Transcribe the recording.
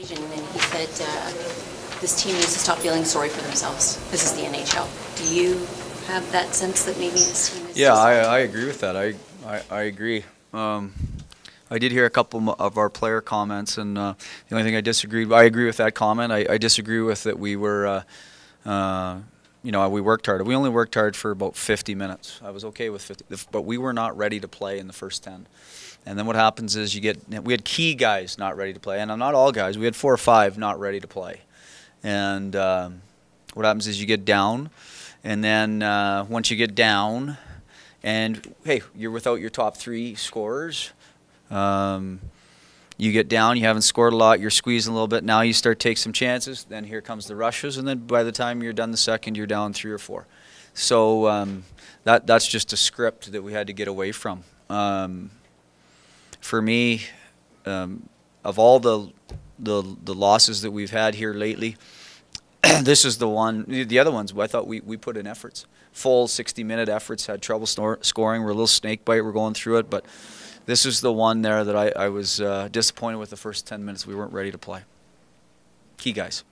occasion, and he said uh, this team needs to stop feeling sorry for themselves. This is the NHL. Do you have that sense that maybe this team is? Yeah, I, I agree with that. I, I, I agree. Um, I did hear a couple of our player comments, and uh, the only thing I disagreed, I agree with that comment. I, I disagree with that we were, uh, uh, you know, we worked hard. We only worked hard for about 50 minutes. I was okay with 50, but we were not ready to play in the first 10. And then what happens is you get, we had key guys not ready to play, and not all guys. We had four or five not ready to play. And um, what happens is you get down, and then uh, once you get down, and hey, you're without your top three scorers. Um, you get down, you haven't scored a lot, you're squeezing a little bit. Now you start take some chances. Then here comes the rushes, and then by the time you're done the second, you're down three or four. So um, that that's just a script that we had to get away from. Um, for me, um, of all the, the the losses that we've had here lately, this is the one. The other ones, I thought we, we put in efforts, full 60 minute efforts. Had trouble scoring. We're a little snake bite. We're going through it, but this is the one there that I, I was uh, disappointed with the first 10 minutes. We weren't ready to play. Key guys.